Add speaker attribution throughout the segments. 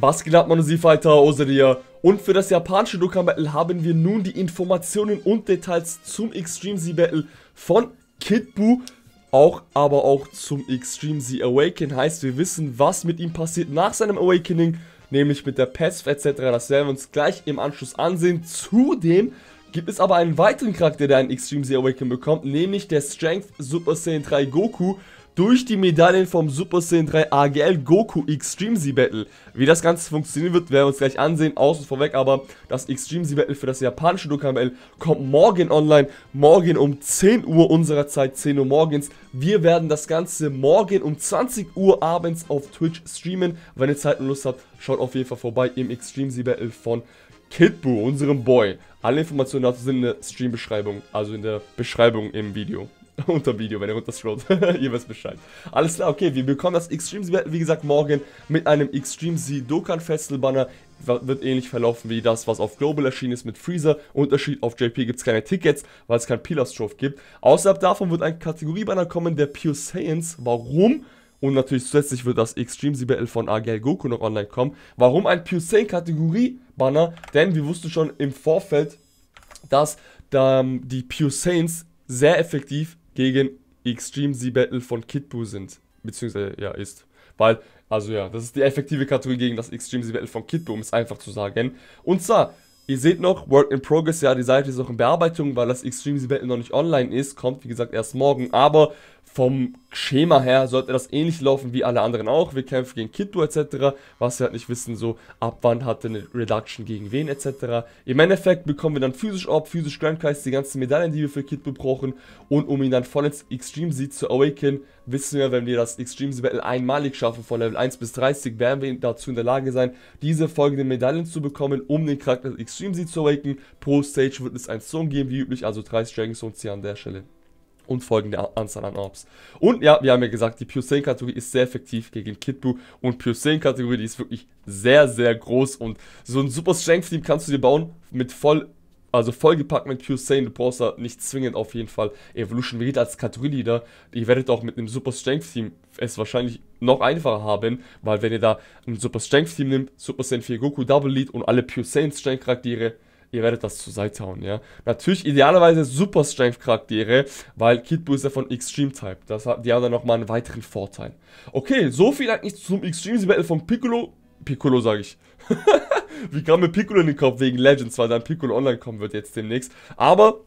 Speaker 1: Was geht ab, Fighter, Oseria? Und für das japanische Dokkan Battle haben wir nun die Informationen und Details zum Extreme Z Battle von Kid Buu. Auch, aber auch zum Extreme Z Awaken. Heißt, wir wissen, was mit ihm passiert nach seinem Awakening. Nämlich mit der Passive etc. Das werden wir uns gleich im Anschluss ansehen. Zudem gibt es aber einen weiteren Charakter, der einen Extreme Z Awaken bekommt. Nämlich der Strength Super Saiyan 3 Goku durch die Medaillen vom Super Saiyan 3 AGL Goku Extreme Z Battle. Wie das Ganze funktionieren wird, werden wir uns gleich ansehen. Außen vorweg aber, das Extreme Z Battle für das japanische Battle kommt morgen online. Morgen um 10 Uhr unserer Zeit, 10 Uhr morgens. Wir werden das Ganze morgen um 20 Uhr abends auf Twitch streamen. Wenn ihr Zeit und Lust habt, schaut auf jeden Fall vorbei im Extreme Z Battle von Kidbu, unserem Boy. Alle Informationen dazu sind in der Stream-Beschreibung, also in der Beschreibung im Video. unter Video, wenn ihr runterscrollt. ihr wisst Bescheid. Alles klar, okay, wir bekommen das Extreme wie gesagt, morgen mit einem Extreme Z Dokkan Festival Banner. Wird ähnlich verlaufen wie das, was auf Global erschienen ist mit Freezer. Unterschied, auf JP gibt es keine Tickets, weil es kein Pilas Trophy gibt. Außerhalb davon wird ein Kategoriebanner kommen, der Pure Saiyans. Warum? Und natürlich zusätzlich wird das Extreme Battle von AGL Goku noch online kommen. Warum ein Pure Saiyan Kategorie Banner? Denn wir wussten schon im Vorfeld, dass da, die Pure Saiyans sehr effektiv gegen Extreme Z Battle von Kid Buu sind. Beziehungsweise, ja, ist. Weil, also ja, das ist die effektive Kategorie gegen das Extreme Z Battle von Kid Buu, um es einfach zu sagen. Und zwar, Ihr seht noch, Work in Progress, ja, die Seite ist noch in Bearbeitung, weil das Extreme Z Battle noch nicht online ist. Kommt, wie gesagt, erst morgen. Aber vom Schema her sollte das ähnlich laufen wie alle anderen auch. Wir kämpfen gegen Kiddo etc. Was wir halt nicht wissen, so ab wann hat eine Reduction gegen wen etc. Im Endeffekt bekommen wir dann physisch Orb, physisch Grandkreis, die ganzen Medaillen, die wir für Kiddo brauchen. Und um ihn dann voll ins Extreme Z zu awaken, wissen wir, wenn wir das Extreme Z Battle einmalig schaffen, von Level 1 bis 30, werden wir dazu in der Lage sein, diese folgenden Medaillen zu bekommen, um den Charakter Extreme Z zu awaken. Pro Stage wird es ein Song geben, wie üblich, also 30 Dragon Songs hier an der Stelle und folgende Anzahl an Orbs. Und ja, wir haben ja gesagt, die Pure Saiyan Kategorie ist sehr effektiv gegen Kid Buu und Pure Saiyan Kategorie, die ist wirklich sehr, sehr groß und so ein Super Strength Team kannst du dir bauen mit voll also vollgepackt mit Pure Saiyan, du brauchst da nicht zwingend auf jeden Fall Evolution Vegeta als Kategorie-Leader. Ihr werdet auch mit einem Super Strength Team es wahrscheinlich noch einfacher haben, weil wenn ihr da ein Super Strength Team nimmt, Super Saiyan 4 Goku Double Lead und alle Pure Saiyan Strength Charaktere, ihr werdet das zur Seite hauen, ja. Natürlich idealerweise Super Strength Charaktere, weil Kid Buu ist ja von Extreme Type. Das die haben dann nochmal einen weiteren Vorteil. Okay, so viel eigentlich zum Extreme Battle von Piccolo. Piccolo sage ich. Wie kam mir Piccolo in den Kopf wegen Legends, weil dann Piccolo online kommen wird jetzt demnächst. Aber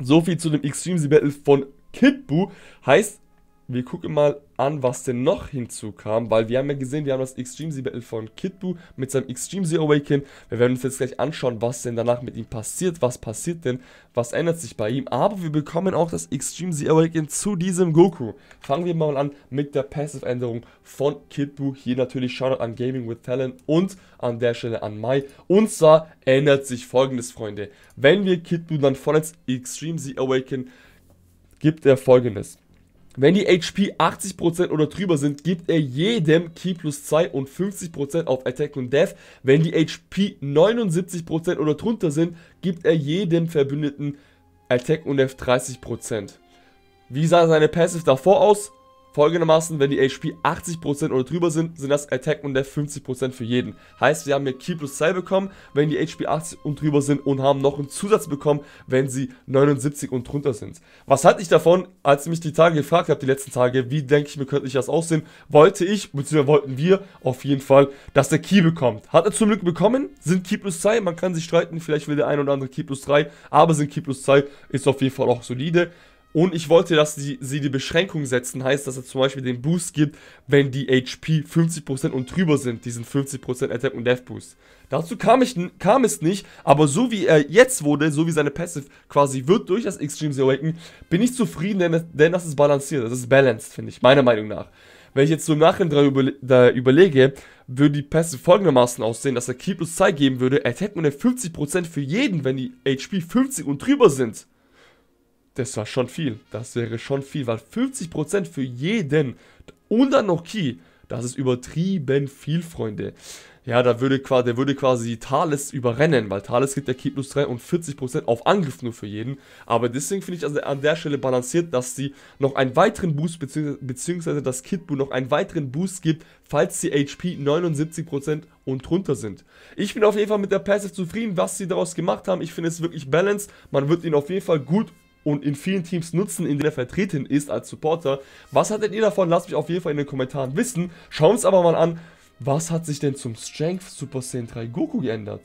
Speaker 1: so viel zu dem Extreme Battle von Kid Buu. Heißt, wir gucken mal an, was denn noch hinzukam, weil wir haben ja gesehen, wir haben das Extreme Z Battle von Kid Buu mit seinem Extreme Z Awaken. Wir werden uns jetzt gleich anschauen, was denn danach mit ihm passiert, was passiert denn, was ändert sich bei ihm. Aber wir bekommen auch das Extreme Z Awaken zu diesem Goku. Fangen wir mal an mit der Passive-Änderung von Kid Buu. Hier natürlich Shoutout an Gaming with Talent und an der Stelle an Mai. Und zwar ändert sich folgendes, Freunde. Wenn wir Kid Buu dann voll ins Extreme Z Awaken, gibt er folgendes. Wenn die HP 80% oder drüber sind, gibt er jedem Key plus 2 und 50% auf Attack und Death. Wenn die HP 79% oder drunter sind, gibt er jedem Verbündeten Attack und Death 30%. Wie sah seine Passive davor aus? Folgendermaßen, wenn die HP 80% oder drüber sind, sind das Attack und Death 50% für jeden. Heißt, wir haben hier Key plus 2 bekommen, wenn die HP 80 und drüber sind und haben noch einen Zusatz bekommen, wenn sie 79 und drunter sind. Was halte ich davon, als ihr mich die Tage gefragt habt, die letzten Tage, wie denke ich mir, könnte ich das aussehen, wollte ich, beziehungsweise wollten wir auf jeden Fall, dass der Key bekommt. Hat er zum Glück bekommen, sind Key plus 2, man kann sich streiten, vielleicht will der ein oder andere Key plus 3, aber sind Key plus 2, ist auf jeden Fall auch solide. Und ich wollte, dass die, sie die Beschränkung setzen, heißt, dass es zum Beispiel den Boost gibt, wenn die HP 50% und drüber sind, diesen 50% Attack und Death Boost. Dazu kam, ich, kam es nicht, aber so wie er jetzt wurde, so wie seine Passive quasi wird durch das Extreme Zero Awaken, bin ich zufrieden, denn, denn das ist balanciert, das ist balanced, finde ich, meiner Meinung nach. Wenn ich jetzt so im Nachhinein überle da überlege, würde die Passive folgendermaßen aussehen, dass er Key plus 2 geben würde, Attack und 50% für jeden, wenn die HP 50 und drüber sind das war schon viel. Das wäre schon viel, weil 50% für jeden und dann noch Key, das ist übertrieben viel, Freunde. ja, da würde, der würde quasi Thales überrennen, weil Thales gibt ja Ki plus 3 und 40% auf Angriff nur für jeden. Aber deswegen finde ich also an der Stelle balanciert, dass sie noch einen weiteren Boost, beziehungsweise, beziehungsweise das Kit Buu noch einen weiteren Boost gibt, falls die HP 79% und drunter sind. Ich bin auf jeden Fall mit der Passive zufrieden, was sie daraus gemacht haben. Ich finde es wirklich balanced. Man wird ihn auf jeden Fall gut und in vielen Teams nutzen, in denen er vertreten ist als Supporter. Was hattet ihr davon? Lasst mich auf jeden Fall in den Kommentaren wissen. Schauen wir uns aber mal an, was hat sich denn zum Strength Super Saiyan 3 Goku geändert?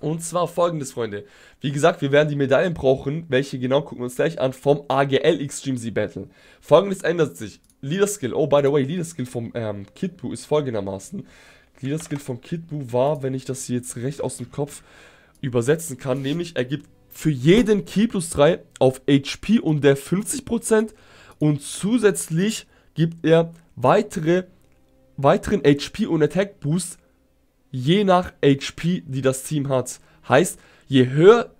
Speaker 1: Und zwar folgendes, Freunde. Wie gesagt, wir werden die Medaillen brauchen, welche genau gucken wir uns gleich an, vom AGL Extreme Z Battle. Folgendes ändert sich. Leader Skill, oh by the way, Leader Skill vom ähm, Kid Buu ist folgendermaßen. Leader Skill vom Kid Buu war, wenn ich das jetzt recht aus dem Kopf übersetzen kann, nämlich er gibt für jeden Key plus 3 auf HP und der 50% und zusätzlich gibt er weitere weiteren HP und Attack Boost je nach HP, die das Team hat. Heißt, je höher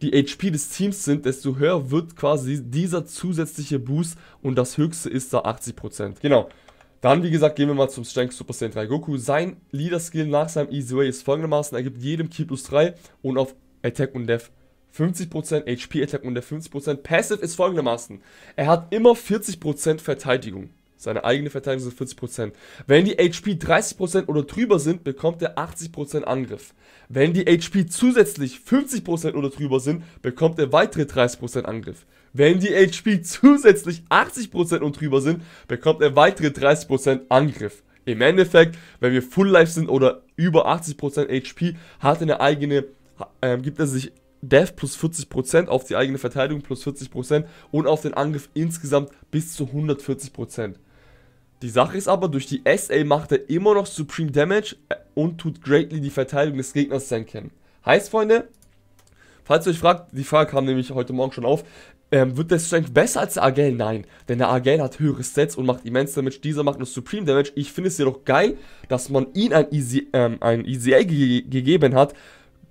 Speaker 1: die HP des Teams sind, desto höher wird quasi dieser zusätzliche Boost und das höchste ist da 80%. Genau. Dann, wie gesagt, gehen wir mal zum Strength Super Saiyan 3 Goku. Sein Leader Skill nach seinem Easy Way ist folgendermaßen: Er gibt jedem Ki plus 3 und auf Attack und Death 50%, HP Attack und Death 50%. Passive ist folgendermaßen: Er hat immer 40% Verteidigung. Seine eigene Verteidigung sind 40%. Wenn die HP 30% oder drüber sind, bekommt er 80% Angriff. Wenn die HP zusätzlich 50% oder drüber sind, bekommt er weitere 30% Angriff. Wenn die HP zusätzlich 80% und drüber sind, bekommt er weitere 30% Angriff. Im Endeffekt, wenn wir Full Life sind oder über 80% HP, hat er eine eigene, äh, gibt er sich Death plus 40% auf die eigene Verteidigung plus 40% und auf den Angriff insgesamt bis zu 140%. Die Sache ist aber, durch die SA macht er immer noch Supreme Damage äh, und tut greatly die Verteidigung des Gegners senken. Heißt, Freunde, falls ihr euch fragt, die Frage kam nämlich heute Morgen schon auf, ähm, wird der Strength besser als der Argel? Nein, denn der Argel hat höhere Stats und macht immens Damage, dieser macht nur Supreme Damage. Ich finde es jedoch geil, dass man ihm ein, Easy, ähm, ein EZA ge gegeben hat,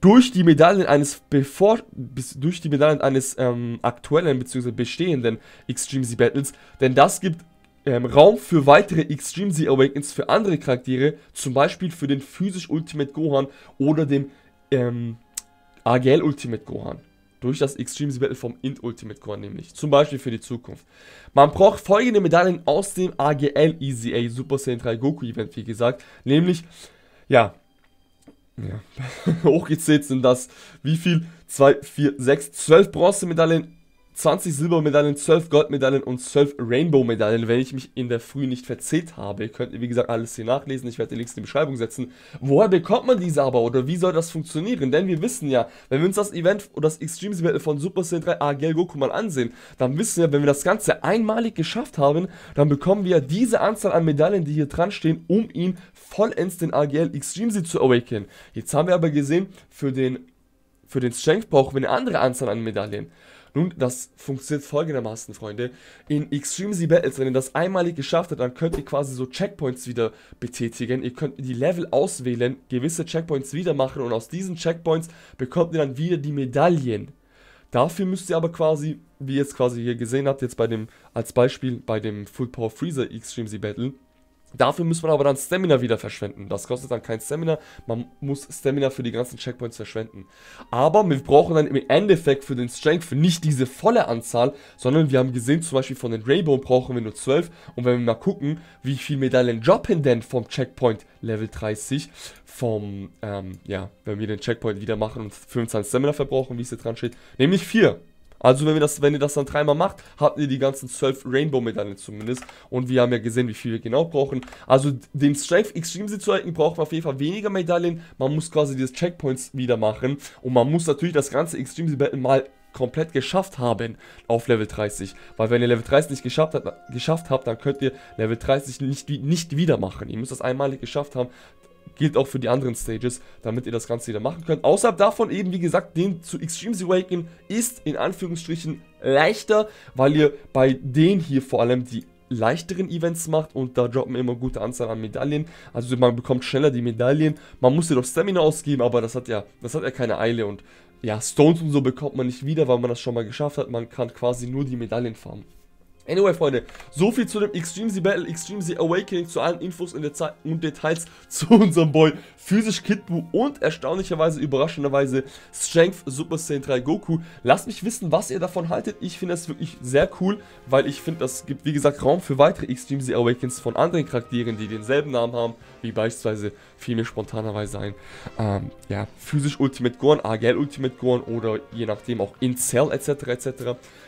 Speaker 1: durch die Medaillen eines bevor bis, durch die Medaillen eines ähm, aktuellen bzw. bestehenden Extreme Z Battles, denn das gibt ähm, Raum für weitere Extreme Z Awakens für andere Charaktere, zum Beispiel für den physisch Ultimate Gohan oder dem ähm, AGL Ultimate Gohan. Durch das Extreme Battle vom Int Ultimate Gohan nämlich. Zum Beispiel für die Zukunft. Man braucht folgende Medaillen aus dem AGL EZA Super Saiyan 3 Goku Event, wie gesagt. Nämlich, ja, ja, hochgezählt sind das, wie viel? 2, 4, 6, 12 Bronzemedaillen 20 Silbermedaillen, 12 Goldmedaillen und 12 Rainbow-Medaillen, wenn ich mich in der Früh nicht verzählt habe. Könnt ihr, wie gesagt, alles hier nachlesen. Ich werde die Links in die Beschreibung setzen. Woher bekommt man diese aber oder wie soll das funktionieren? Denn wir wissen ja, wenn wir uns das Event oder das Extreme Battle von Super Saiyan 3 AGL Goku mal ansehen, dann wissen wir, wenn wir das Ganze einmalig geschafft haben, dann bekommen wir diese Anzahl an Medaillen, die hier dran stehen, um ihn vollends den AGL Extreme zu awaken. Jetzt haben wir aber gesehen, für den, für den Strength brauchen wir eine andere Anzahl an Medaillen. Nun, das funktioniert folgendermaßen, Freunde. In Extreme Z Battles, wenn ihr das einmalig geschafft habt, dann könnt ihr quasi so Checkpoints wieder betätigen. Ihr könnt die Level auswählen, gewisse Checkpoints wieder machen und aus diesen Checkpoints bekommt ihr dann wieder die Medaillen. Dafür müsst ihr aber quasi, wie ihr jetzt quasi hier gesehen habt, jetzt bei dem, als Beispiel bei dem Full Power Freezer Extreme Z Battle, Dafür muss man aber dann Stamina wieder verschwenden. Das kostet dann kein Stamina. Man muss Stamina für die ganzen Checkpoints verschwenden. Aber wir brauchen dann im Endeffekt für den Strength nicht diese volle Anzahl, sondern wir haben gesehen, zum Beispiel von den Rainbow brauchen wir nur 12. Und wenn wir mal gucken, wie viel Medaillen droppen denn vom Checkpoint Level 30, vom, ähm, ja, wenn wir den Checkpoint wieder machen und 25 Stamina verbrauchen, wie es hier dran steht, nämlich 4. Also wenn, wir das, wenn ihr das dann dreimal macht, habt ihr die ganzen 12 Rainbow-Medaillen zumindest. Und wir haben ja gesehen, wie viel wir genau brauchen. Also den Strength Extreme zu halten, braucht man auf jeden Fall weniger Medaillen. Man muss quasi diese Checkpoints wieder machen. Und man muss natürlich das ganze Extreme Battle mal komplett geschafft haben auf Level 30. Weil wenn ihr Level 30 nicht geschafft, hat, geschafft habt, dann könnt ihr Level 30 nicht, nicht wieder machen. Ihr müsst das einmalig geschafft haben gilt auch für die anderen Stages, damit ihr das Ganze wieder machen könnt. Außerhalb davon eben, wie gesagt, den zu Extreme Awaken ist in Anführungsstrichen leichter, weil ihr bei denen hier vor allem die leichteren Events macht und da droppen immer gute Anzahl an Medaillen. Also man bekommt schneller die Medaillen. Man muss jedoch Stamina ausgeben, aber das hat ja, das hat ja keine Eile und ja, Stones und so bekommt man nicht wieder, weil man das schon mal geschafft hat. Man kann quasi nur die Medaillen farmen. Anyway, Freunde, so viel zu dem Extreme Z Battle, Extreme Z Awakening, zu allen Infos und Details zu unserem Boy Physisch Kid Buu und erstaunlicherweise, überraschenderweise Strength Super Saiyan 3 Goku. Lasst mich wissen, was ihr davon haltet. Ich finde das wirklich sehr cool, weil ich finde, das gibt, wie gesagt, Raum für weitere Extreme Z Awakens von anderen Charakteren, die denselben Namen haben, wie beispielsweise, fiel mir spontanerweise ein, ähm, ja, Physisch Ultimate Gorn, AGL Ultimate Gorn oder je nachdem auch Incel etc. etc.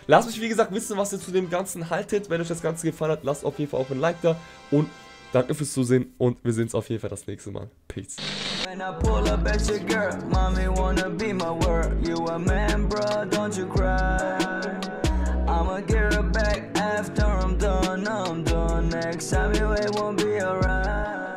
Speaker 1: Lasst mich, wie gesagt, wissen, was ihr zu dem Ganzen haltet. Wenn euch das Ganze gefallen hat, lasst auf jeden Fall auch ein Like da. Und danke fürs Zusehen und wir sehen uns auf jeden Fall das nächste Mal. Peace. When I pull up at your girl, mommy wanna be my world. You a man, bro, don't you cry.
Speaker 2: I'ma get her back after I'm done, I'm done. Next time you ain't won't be alright.